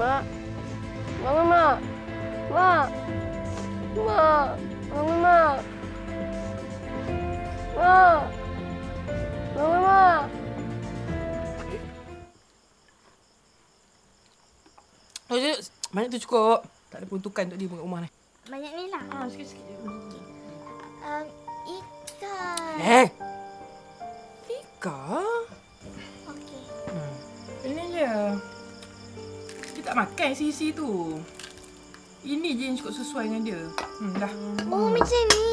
Mak. Bangun, Mak. Mak. Mak. Bangun, Mak. Mak. Bangun, Mak. Oh, je, banyak tu cukup. Tak ada peruntukan untuk dia kat rumah ni. Banyak ni lah. Ha, sikit-sikit je. Um, ikan. Eh. Ika. Dia tak makan sisi tu. Ini je yang cukup sesuai dengan dia. Hmm, dah. Oh, macam ni.